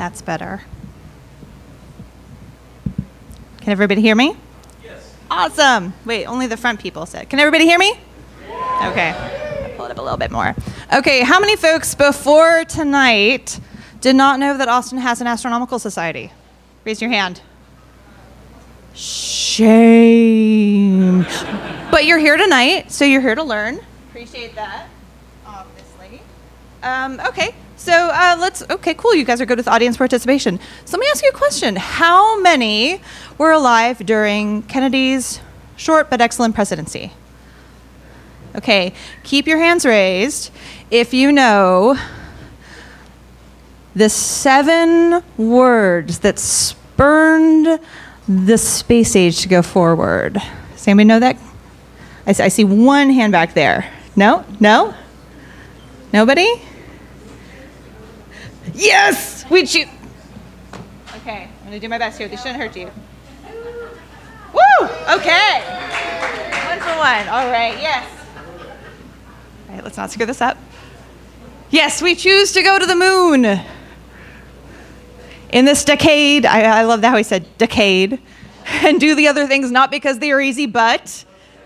That's better. Can everybody hear me? Yes. Awesome. Wait, only the front people said. Can everybody hear me? Okay. I'll pull it up a little bit more. Okay, how many folks before tonight did not know that Austin has an astronomical society? Raise your hand. Shame. but you're here tonight, so you're here to learn. Appreciate that, obviously. Um, okay, so uh, let's, okay, cool. You guys are good with audience participation. So let me ask you a question. How many were alive during Kennedy's short but excellent presidency? Okay, keep your hands raised if you know the seven words that spurned the space age to go forward. Does anybody know that? I, I see one hand back there. No? No? Nobody? Yes! We choose. Okay, I'm gonna do my best here. This shouldn't hurt you. Woo! Okay. One for one. All right, yes. All right, let's not screw this up. Yes, we choose to go to the moon. In this decade, I, I love how he said decade, and do the other things not because they are easy, but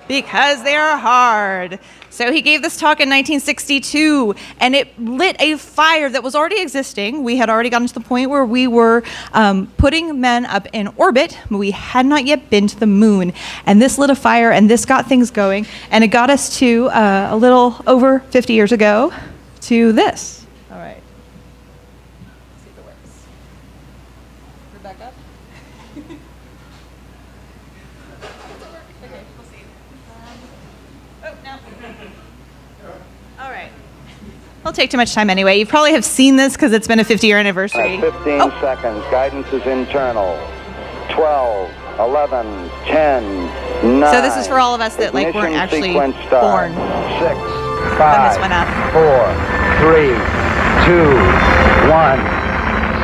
because they are hard. So he gave this talk in 1962, and it lit a fire that was already existing. We had already gotten to the point where we were um, putting men up in orbit, but we had not yet been to the moon. And this lit a fire, and this got things going, and it got us to uh, a little over 50 years ago to this. All right. Let's see if it works. We're back up. Okay, we'll see. Um, oh, no. All right. It'll take too much time anyway. You probably have seen this because it's been a 50 year anniversary. At 15 Oh. seconds. Guidance is internal. 12, 11, 10, 9. So this is for all of us that, like, weren't actually born Six, when five, this went up. four, three, two, one,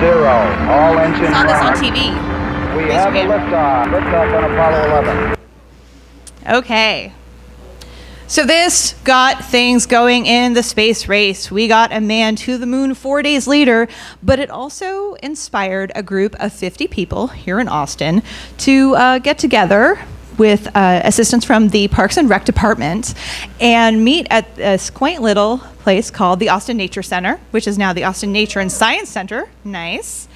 zero. All engines Saw this on. TV. We Raise have a liftoff. Liftoff on Apollo 11. Okay. So this got things going in the space race. We got a man to the moon four days later, but it also inspired a group of 50 people here in Austin to uh, get together with uh, assistance from the Parks and Rec Department and meet at this quaint little place called the Austin Nature Center, which is now the Austin Nature and Science Center. Nice.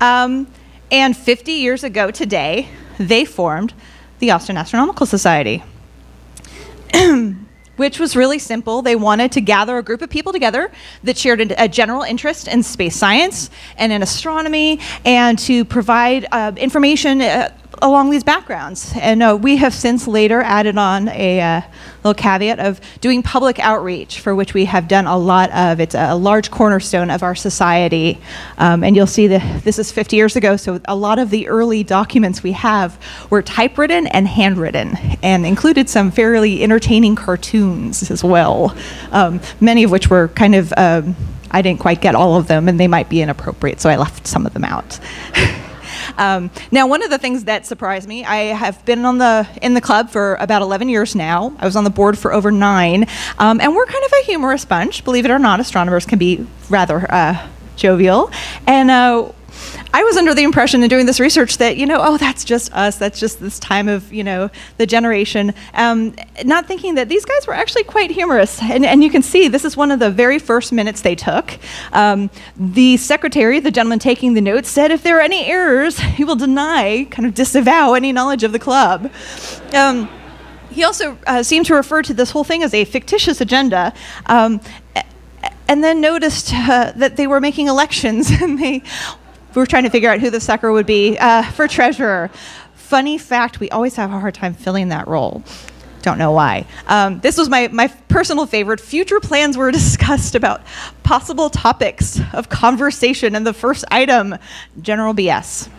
Um, and 50 years ago today, they formed the Austin Astronomical Society which was really simple. They wanted to gather a group of people together that shared a general interest in space science and in astronomy and to provide uh, information uh, along these backgrounds. And uh, we have since later added on a uh, little caveat of doing public outreach, for which we have done a lot of. It's a large cornerstone of our society. Um, and you'll see that this is 50 years ago, so a lot of the early documents we have were typewritten and handwritten and included some fairly entertaining cartoons as well, um, many of which were kind of. Um, I didn't quite get all of them, and they might be inappropriate, so I left some of them out. Um, now, one of the things that surprised me, I have been on the in the club for about 11 years now. I was on the board for over nine, um, and we're kind of a humorous bunch. Believe it or not, astronomers can be rather uh, jovial, and. Uh, I was under the impression in doing this research that, you know, oh, that's just us. That's just this time of, you know, the generation. Um, not thinking that these guys were actually quite humorous. And, and you can see this is one of the very first minutes they took. Um, the secretary, the gentleman taking the notes, said if there are any errors, he will deny, kind of disavow any knowledge of the club. Um, he also uh, seemed to refer to this whole thing as a fictitious agenda. Um, and then noticed uh, that they were making elections and they we were trying to figure out who the sucker would be uh, for treasurer. Funny fact, we always have a hard time filling that role. Don't know why. Um, this was my, my personal favorite. Future plans were discussed about possible topics of conversation, and the first item general BS.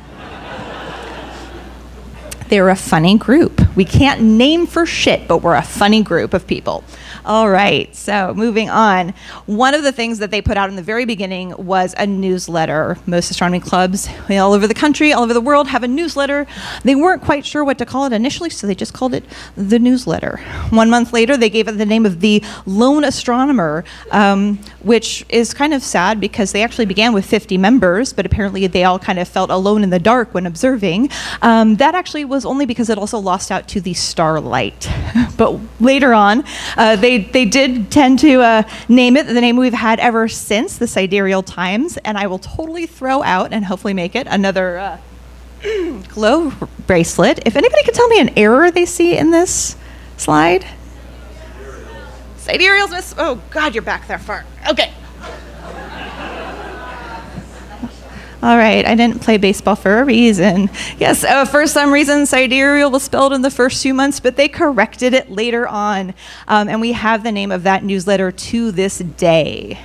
They're a funny group. We can't name for shit, but we're a funny group of people. All right, so moving on. One of the things that they put out in the very beginning was a newsletter. Most astronomy clubs all over the country, all over the world have a newsletter. They weren't quite sure what to call it initially, so they just called it the newsletter. One month later, they gave it the name of the Lone Astronomer, um, which is kind of sad because they actually began with 50 members, but apparently they all kind of felt alone in the dark when observing. Um, that actually was only because it also lost out to the starlight. but later on, uh, they, they did tend to uh, name it the name we've had ever since, the Sidereal Times, and I will totally throw out and hopefully make it another uh, glow bracelet. If anybody can tell me an error they see in this slide. Sidereal's miss. Oh, God, you're back there far. Okay. All right, I didn't play baseball for a reason. Yes, uh, for some reason, sidereal was spelled in the first two months, but they corrected it later on. Um, and we have the name of that newsletter to this day.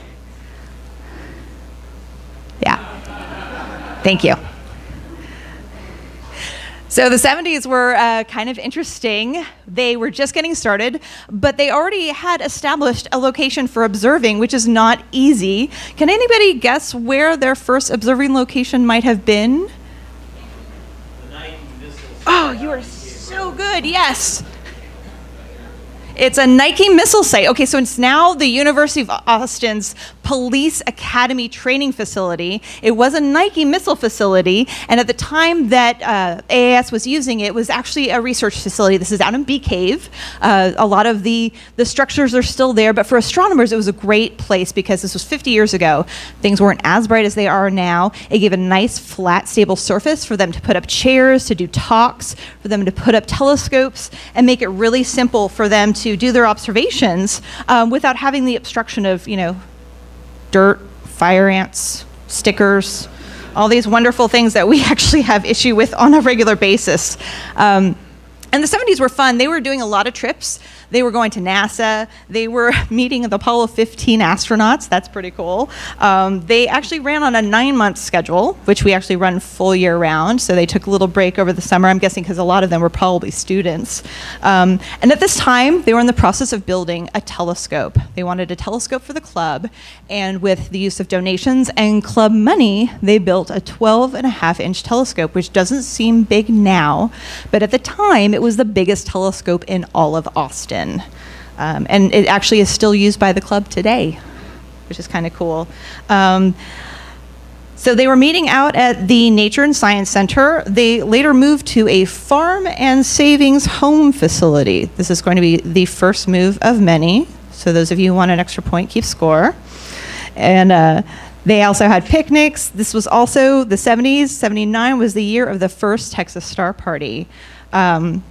Yeah. Thank you. So the 70s were uh, kind of interesting. They were just getting started, but they already had established a location for observing, which is not easy. Can anybody guess where their first observing location might have been? Oh, you are so good. Yes. It's a Nike missile site. Okay, so it's now the University of Austin's Police Academy training facility. It was a Nike missile facility, and at the time that uh, AAS was using it, it was actually a research facility. This is out in Bee Cave. Uh, a lot of the, the structures are still there, but for astronomers, it was a great place because this was 50 years ago. Things weren't as bright as they are now. It gave a nice, flat, stable surface for them to put up chairs, to do talks, for them to put up telescopes, and make it really simple for them to do their observations um, without having the obstruction of, you know, dirt, fire ants, stickers, all these wonderful things that we actually have issue with on a regular basis. Um, and the 70s were fun. They were doing a lot of trips. They were going to NASA. They were meeting the Apollo 15 astronauts. That's pretty cool. Um, they actually ran on a nine month schedule, which we actually run full year round. So they took a little break over the summer, I'm guessing because a lot of them were probably students. Um, and at this time, they were in the process of building a telescope. They wanted a telescope for the club. And with the use of donations and club money, they built a 12 and a half inch telescope, which doesn't seem big now. But at the time, it was the biggest telescope in all of Austin. Um, and it actually is still used by the club today, which is kind of cool. Um, so they were meeting out at the Nature and Science Center. They later moved to a farm and savings home facility. This is going to be the first move of many. So those of you who want an extra point, keep score. And uh, they also had picnics. This was also the 70s. 79 was the year of the first Texas Star Party. Um,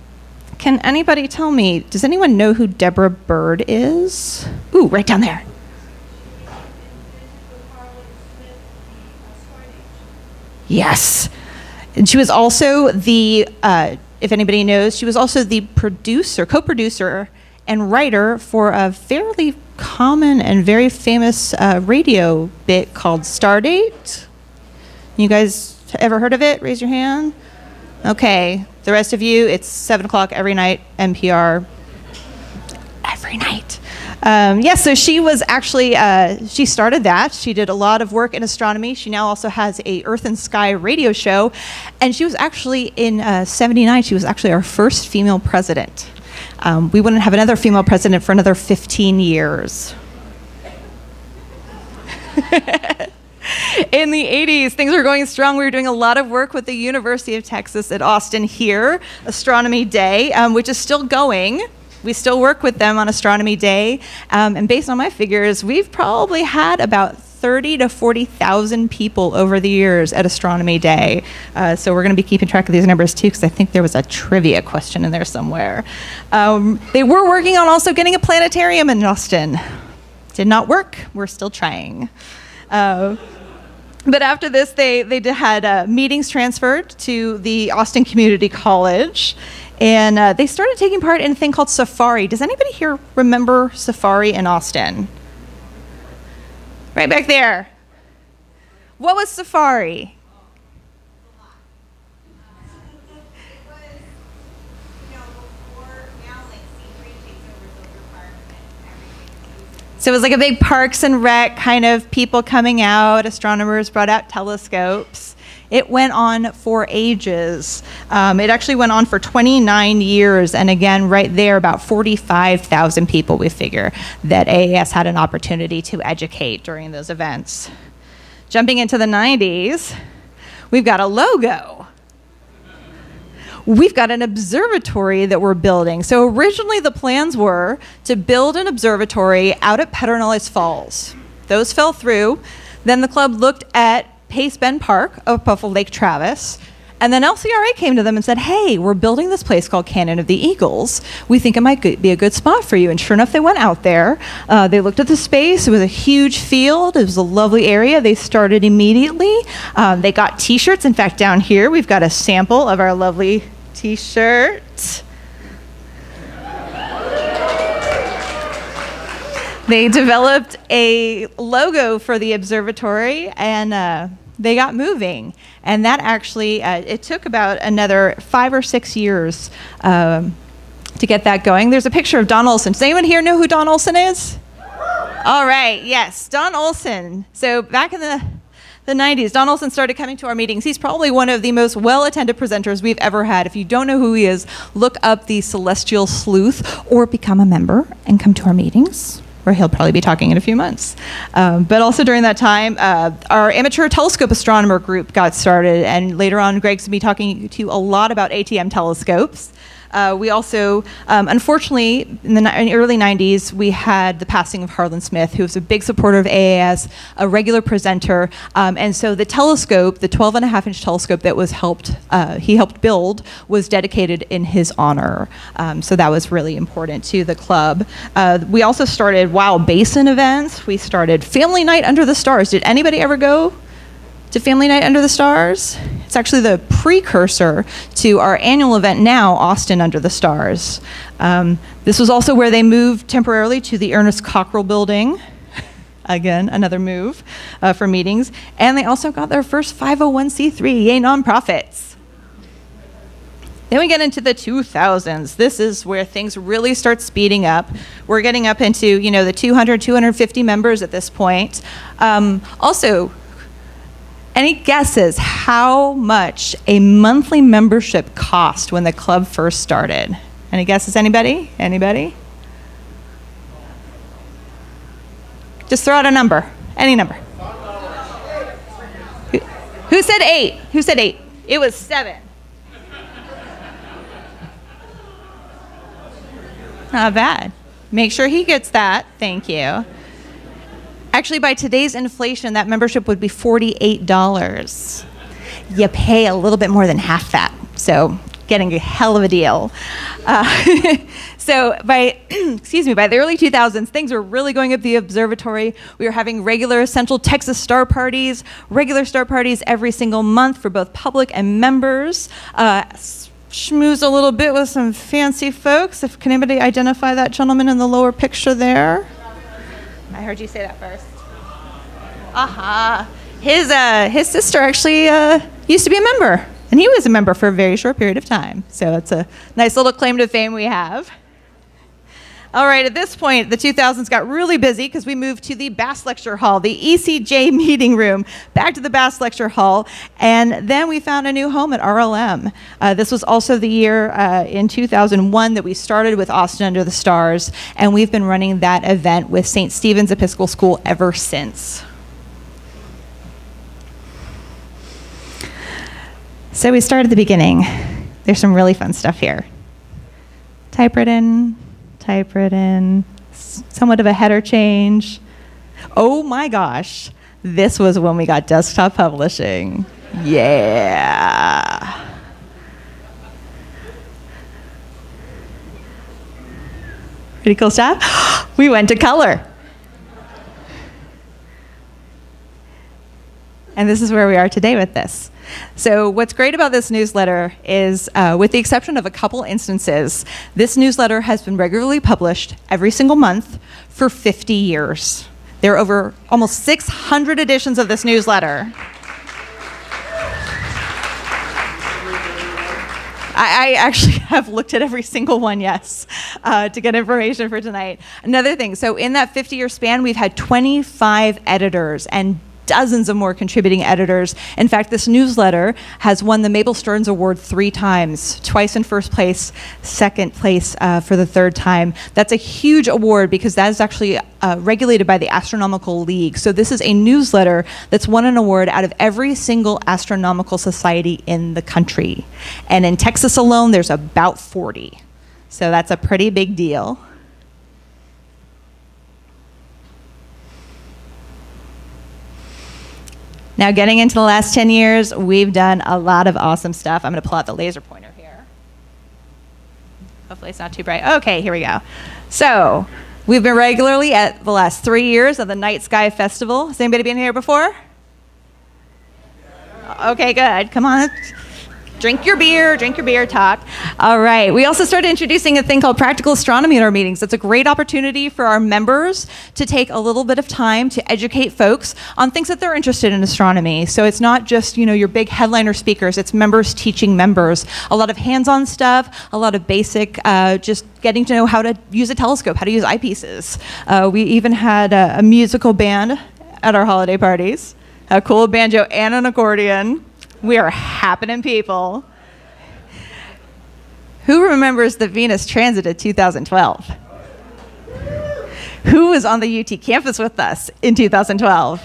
can anybody tell me, does anyone know who Deborah Byrd is? Ooh, right down there. Yes. And she was also the, uh, if anybody knows, she was also the producer, co producer, and writer for a fairly common and very famous uh, radio bit called Stardate. You guys ever heard of it? Raise your hand. Okay. The rest of you, it's 7 o'clock every night, NPR. Every night. Um, yes, yeah, so she was actually, uh, she started that. She did a lot of work in astronomy. She now also has a Earth and Sky radio show. And she was actually, in uh, 79, she was actually our first female president. Um, we wouldn't have another female president for another 15 years. in the 80s, things were going strong. We were doing a lot of work with the University of Texas at Austin here, Astronomy Day, um, which is still going. We still work with them on Astronomy Day. Um, and based on my figures, we've probably had about 30 to 40,000 people over the years at Astronomy Day. Uh, so we're going to be keeping track of these numbers too, because I think there was a trivia question in there somewhere. Um, they were working on also getting a planetarium in Austin. Did not work. We're still trying. Uh, but after this, they, they had uh, meetings transferred to the Austin Community College, and uh, they started taking part in a thing called Safari. Does anybody here remember Safari in Austin? Right back there. What was Safari? So it was like a big Parks and Rec kind of people coming out. Astronomers brought out telescopes. It went on for ages. Um, it actually went on for 29 years, and again, right there, about 45,000 people, we figure, that AAS had an opportunity to educate during those events. Jumping into the 90s, we've got a logo we've got an observatory that we're building. So originally the plans were to build an observatory out at Pedernales Falls. Those fell through. Then the club looked at Pace Bend Park of Lake Travis. And then LCRA came to them and said, Hey, we're building this place called Canyon of the Eagles. We think it might be a good spot for you. And sure enough, they went out there. Uh, they looked at the space. It was a huge field. It was a lovely area. They started immediately. Um, they got t shirts. In fact, down here, we've got a sample of our lovely t shirt. they developed a logo for the observatory and uh, they got moving. And that actually uh, it took about another five or six years um, to get that going. There's a picture of don olson. Does anyone here know who don olson is? All right yes don olson. So back in the the 90s, Don Olson started coming to our meetings. He's probably one of the most well attended presenters we've ever had. If you don't know who he is, look up the Celestial Sleuth or become a member and come to our meetings where he'll probably be talking in a few months. Um, but also during that time, uh, our amateur telescope astronomer group got started, and later on, Greg's to be talking to you a lot about ATM telescopes. Uh, we also, um, unfortunately, in the, in the, early 90s, we had the passing of Harlan Smith, who was a big supporter of AAS, a regular presenter. Um, and so the telescope, the 12 and a half inch telescope that was helped, uh, he helped build, was dedicated in his honor. Um, so that was really important to the club. Uh, we also started Wow Basin events. We started Family Night Under the Stars. Did anybody ever go to Family Night Under the Stars. It's actually the precursor to our annual event now, Austin Under the Stars. Um, this was also where they moved temporarily to the Ernest Cockrell Building. Again, another move uh, for meetings. And they also got their first 501c3, yay, nonprofits. Then we get into the 2000s. This is where things really start speeding up. We're getting up into, you know, the 200, 250 members at this point. Um, also, any guesses how much a monthly membership cost when the club first started? Any guesses, anybody? Anybody? Just throw out a number. Any number. Who, said eight? Who said eight? It was seven. Not bad. Make sure he gets that. Thank you. Actually, by today's inflation, that membership would be $48. You pay a little bit more than half that. So, getting a hell of a deal. Uh, so by excuse me, by the early 2000s, things were really going up the observatory. We were having regular Central Texas star parties, regular star parties every single month for both public and members. Uh, schmooze a little bit with some fancy folks. If can anybody identify that gentleman in the lower picture there? I heard you say that first. Aha. Uh-huh. His, uh, his sister actually uh, used to be a member, and he was a member for a very short period of time. So that's a nice little claim to fame we have. All right, at this point, the 2000s got really busy because we moved to the Bass Lecture Hall, the ECJ meeting room, back to the Bass Lecture Hall, and then we found a new home at RLM. Uh, this was also the year uh, in 2001 that we started with Austin Under the Stars, and we've been running that event with St. Stephen's Episcopal School ever since. So we start at the beginning. There's some really fun stuff here. Typewritten typewritten, somewhat of a header change. Oh my gosh, this was when we got desktop publishing. Yeah. Pretty cool stuff. We went to color. And this is where we are today with this. So, what's great about this newsletter is, uh, with the exception of a couple instances, this newsletter has been regularly published every single month for 50 years. There are over almost 600 editions of this newsletter. I, actually have looked at every single one, yes, uh, to get information for tonight. Another thing, so in that 50 year span, we've had 25 editors and dozens of more contributing editors. In fact, this newsletter has won the Mabel Stearns Award three times, twice in first place, second place uh, for the third time. That's a huge award because that is actually uh, regulated by the Astronomical League. So this is a newsletter that's won an award out of every single astronomical society in the country. And in Texas alone, there's about 40. So that's a pretty big deal. Now, getting into the last 10 years, we've done a lot of awesome stuff. I'm going to pull out the laser pointer here. Hopefully, it's not too bright. Okay, here we go. So, we've been regularly at the last three years of the Night Sky Festival. Has anybody been here before? Okay, good. Come on drink your beer, drink your beer, talk. All right. We also started introducing a thing called practical astronomy in our meetings. It's a great opportunity for our members to take a little bit of time to educate folks on things that they're interested in astronomy. So it's not just, you know, your big headliner speakers, it's members teaching members. A lot of hands-on stuff, a lot of basic, uh, just getting to know how to use a telescope, how to use eyepieces. Uh, we even had a, a musical band at our holiday parties, a cool banjo and an accordion. We are happening people. Who remembers the Venus Transit of 2012? Who was on the UT campus with us in 2012?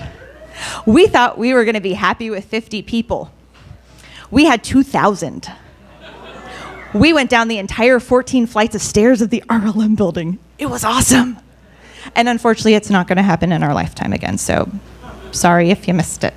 We thought we were going to be happy with 50 people. We had 2,000. We went down the entire 14 flights of stairs of the RLM building. It was awesome. And unfortunately, it's not going to happen in our lifetime again, so sorry if you missed it.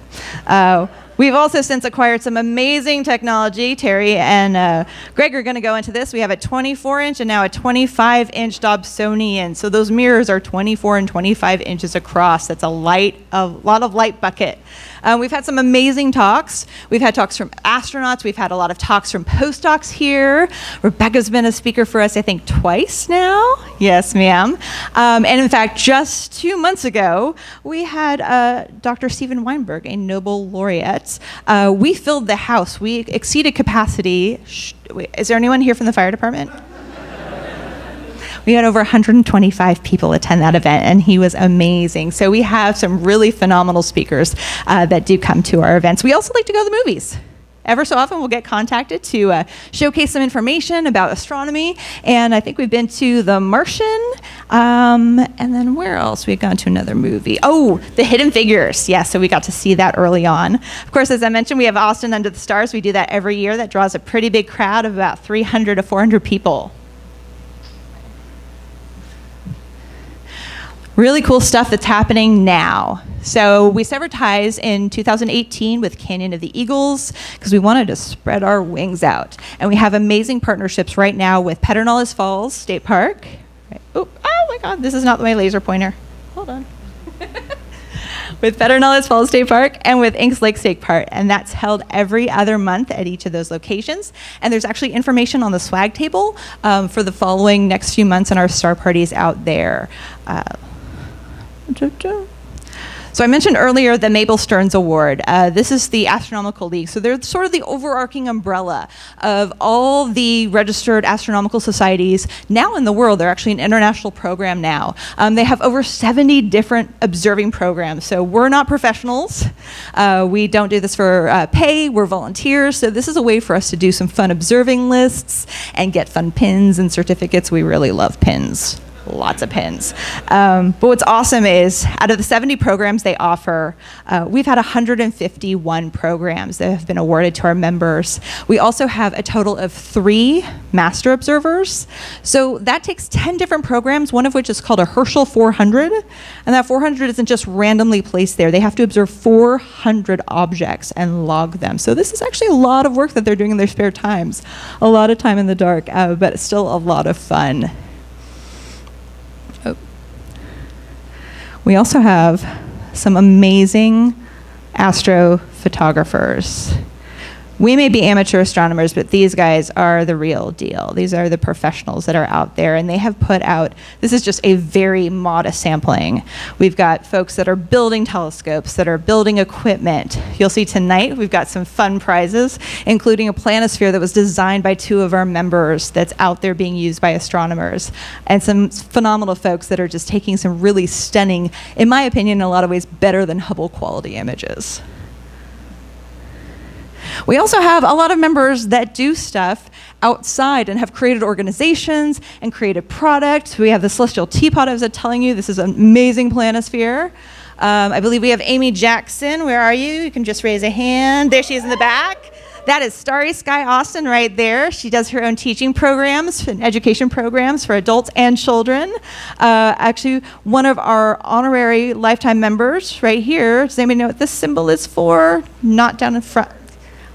Uh, We've also since acquired some amazing technology. Terry and uh, Greg are going to go into this. We have a 24 inch and now a 25 inch Dobsonian. So those mirrors are 24 and 25 inches across. That's a light, a lot of light bucket. Uh, we've had some amazing talks. We've had talks from astronauts. We've had a lot of talks from postdocs here. Rebecca's been a speaker for us, I think, twice now. Yes, ma'am. Um, and in fact, just two months ago, we had uh, Dr. Steven Weinberg, a Nobel laureate. Uh, we filled the house. We exceeded capacity. Is there anyone here from the fire department? We had over 125 people attend that event, and he was amazing. So we have some really phenomenal speakers uh, that do come to our events. We also like to go to the movies ever so often we'll get contacted to uh, showcase some information about astronomy. And I think we've been to The Martian. Um, and then where else? We've gone to another movie. Oh, The Hidden Figures. Yeah, so we got to see that early on. Of course, as I mentioned, we have Austin Under the Stars. We do that every year. That draws a pretty big crowd of about 300 to 400 people. Really cool stuff that's happening now. So we severed ties in 2018 with Canyon of the Eagles because we wanted to spread our wings out. And we have amazing partnerships right now with Pedernales Falls State Park. Right. Oh, oh my God, this is not my laser pointer. Hold on. with Pedernales Falls State Park and with Inks Lake State Park. And that's held every other month at each of those locations. And there's actually information on the swag table um, for the following next few months and our star parties out there. Uh, so I mentioned earlier the Mabel Stearns Award. Uh, this is the Astronomical League. So they're sort of the overarching umbrella of all the registered astronomical societies now in the world. They're actually an international program now. Um, they have over 70 different observing programs. So we're not professionals. Uh, we don't do this for uh, pay. We're volunteers. So this is a way for us to do some fun observing lists and get fun pins and certificates. We really love pins lots of pins. Um, but what's awesome is out of the 70 programs they offer, uh, we've had 151 programs that have been awarded to our members. We also have a total of three master observers. So that takes 10 different programs, one of which is called a Herschel 400. And that 400 isn't just randomly placed there. They have to observe 400 objects and log them. So this is actually a lot of work that they're doing in their spare times. A lot of time in the dark, uh, but still a lot of fun. We also have some amazing astrophotographers. We may be amateur astronomers, but these guys are the real deal. These are the professionals that are out there, and they have put out this is just a very modest sampling. We've got folks that are building telescopes, that are building equipment. You'll see tonight we've got some fun prizes, including a planisphere that was designed by two of our members that's out there being used by astronomers, and some phenomenal folks that are just taking some really stunning, in my opinion, in a lot of ways, better than Hubble quality images. We also have a lot of members that do stuff outside and have created organizations and created products. We have the Celestial Teapot, as I was telling you. This is an amazing planisphere. Um, I believe we have Amy Jackson. Where are you? You can just raise a hand. There she is in the back. That is Starry Sky Austin right there. She does her own teaching programs and education programs for adults and children. Uh, actually, one of our honorary lifetime members right here. Does anybody know what this symbol is for? Not down in front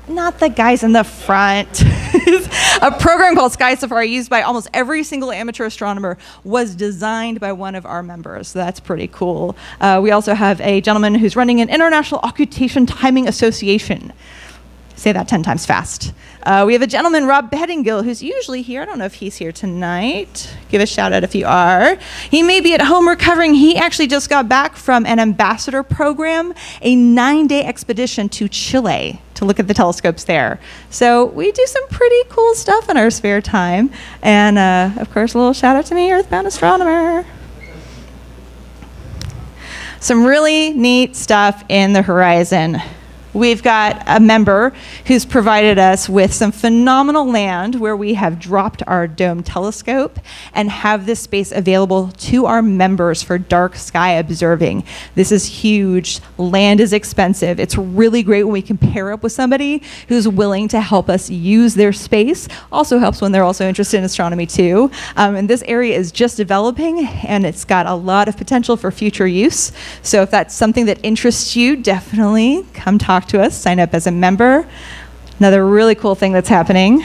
not the guys in the front. a program called Sky Safari, used by almost every single amateur astronomer, was designed by one of our members. So that's pretty cool. Uh, we also have a gentleman who's running an International Occultation Timing Association. Say that 10 times fast. Uh, we have a gentleman, Rob Bettingill, who's usually here. I don't know if he's here tonight. Give a shout out if you are. He may be at home recovering. He actually just got back from an ambassador program, a nine day expedition to Chile to look at the telescopes there. So we do some pretty cool stuff in our spare time. And uh, of course, a little shout out to me, Earthbound Astronomer. Some really neat stuff in the horizon we've got a member who's provided us with some phenomenal land where we have dropped our dome telescope and have this space available to our members for dark sky observing. This is huge. Land is expensive. It's really great when we can pair up with somebody who's willing to help us use their space. Also helps when they're also interested in astronomy too. Um, and this area is just developing and it's got a lot of potential for future use. So if that's something that interests you, definitely come talk talk to us, sign up as a member. Another really cool thing that's happening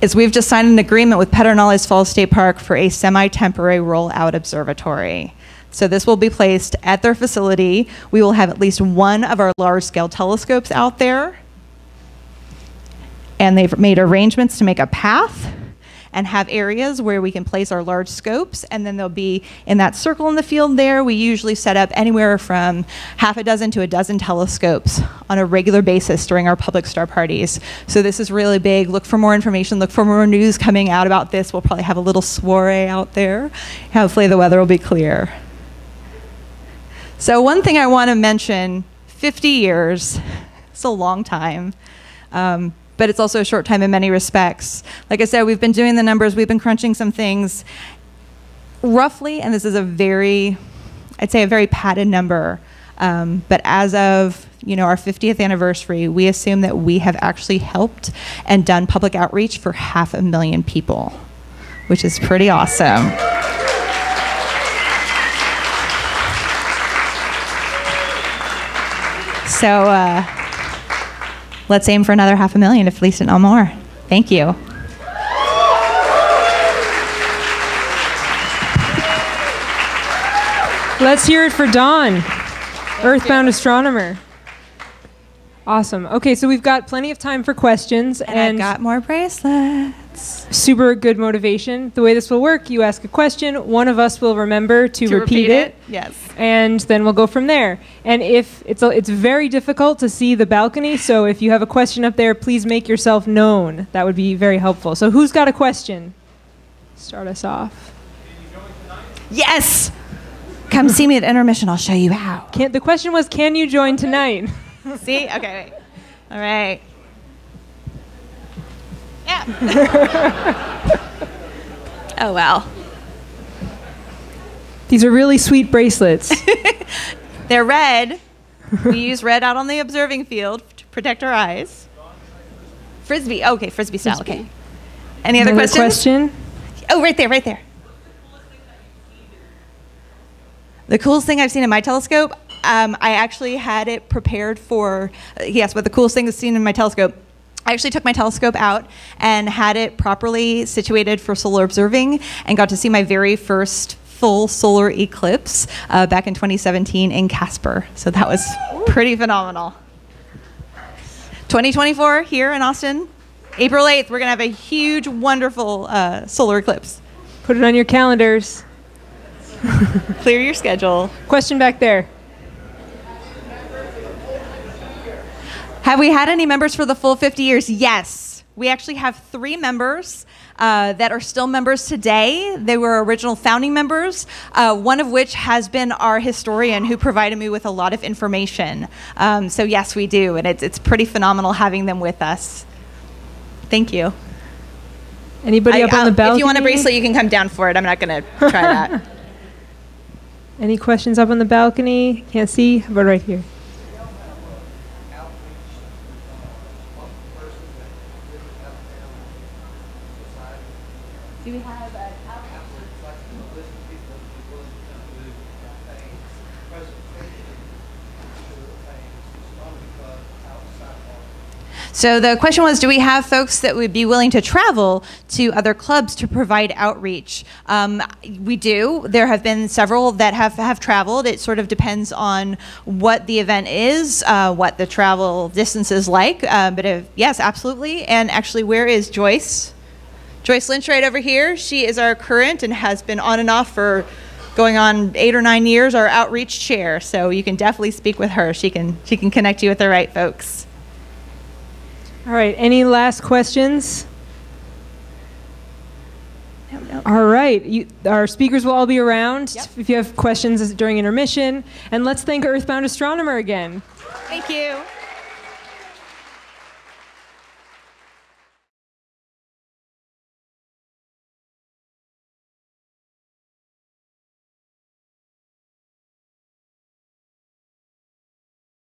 is we've just signed an agreement with Pedernales Falls State Park for a semi-temporary rollout observatory. So this will be placed at their facility. We will have at least one of our large-scale telescopes out there. And they've made arrangements to make a path and have areas where we can place our large scopes. And then they'll be in that circle in the field there. We usually set up anywhere from half a dozen to a dozen telescopes on a regular basis during our public star parties. So this is really big. Look for more information. Look for more news coming out about this. We'll probably have a little soiree out there. Hopefully the weather will be clear. So one thing I want to mention, 50 years, it's a long time. Um, but it's also a short time in many respects. Like I said, we've been doing the numbers, we've been crunching some things. Roughly, and this is a very, I'd say a very padded number, um, but as of you know our 50th anniversary, we assume that we have actually helped and done public outreach for half a million people, which is pretty awesome. So. Uh, let's aim for another half a million, if at least not more. Thank you. Let's hear it for Dawn, Earthbound astronomer. Awesome. Okay, so we've got plenty of time for questions, and, and I've got more bracelets. Super good motivation. The way this will work, you ask a question, one of us will remember to, to repeat, repeat it. it. Yes. And then we'll go from there. And if it's a, it's very difficult to see the balcony, so if you have a question up there, please make yourself known. That would be very helpful. So who's got a question? Start us off. Yes. Come see me at intermission. I'll show you how. Can, the question was, can you join tonight? See? Okay, wait. All right. Yeah. oh, well. These are really sweet bracelets. They're red. we use red out on the observing field to protect our eyes. Frisbee. Okay, frisbee style. Frisbee. Okay. Any other Another questions? question? Oh, right there, right there. The coolest thing I've seen in my telescope, um, I actually had it prepared for, yes, but the coolest thing I've seen in my telescope, I actually took my telescope out and had it properly situated for solar observing and got to see my very first full solar eclipse uh, back in 2017 in Casper. So that was pretty phenomenal. 2024 here in Austin, April 8th. We're gonna have a huge, wonderful uh, solar eclipse. Put it on your calendars. Clear your schedule. Question back there. Have we had any members for the full 50 years? Yes. We actually have three members uh, that are still members today. They were original founding members, uh, one of which has been our historian who provided me with a lot of information. Um, so, yes, we do. And it's, it's pretty phenomenal having them with us. Thank you. Anybody I- up on the balcony? If you want a bracelet, you can come down for it. I'm not going to try that. Any questions up on the balcony? Can't see. How about right here? So the question was, do we have folks that would be willing to travel to other clubs to provide outreach? Um, we do. There have been several that have, have traveled. It sort of depends on what the event is, uh, what the travel distance is like. Uh, but if, yes, absolutely. And actually, where is Joyce? Joyce Lynch right over here. She is our current and has been on and off for going on eight or nine years, our outreach chair. So you can definitely speak with her. She can she can connect you with the right folks. All right. Any last questions? All right. You, our speakers will all be around Yep. if you have questions during intermission. And let's thank Earthbound Astronomer again. Thank you.